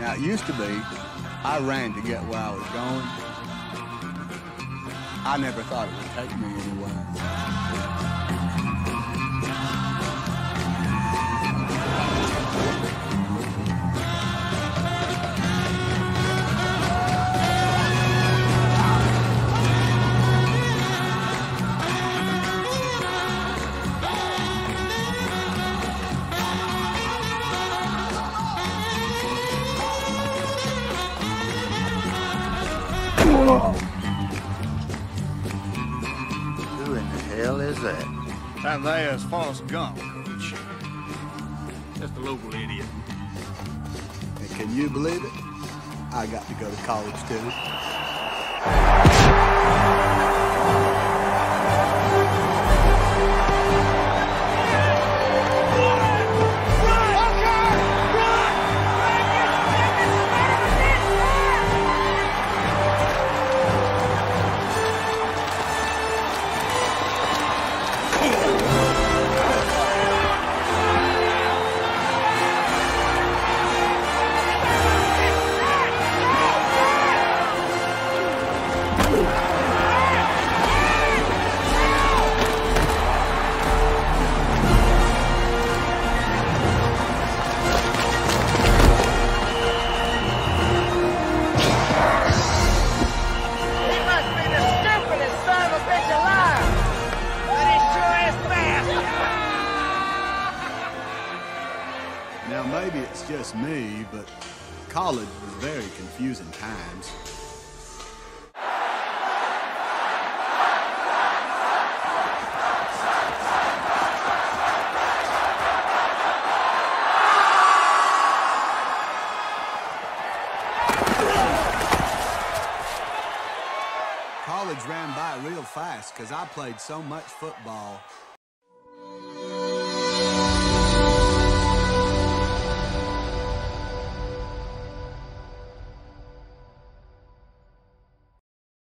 Now, it used to be I ran to get where I was going. I never thought it would take me anywhere. Who in the hell is that? That there's Forrest Gump, Coach. Just a local idiot. And can you believe it? I got to go to college too. Now, maybe it's just me, but college was very confusing times. College ran by real fast because I played so much football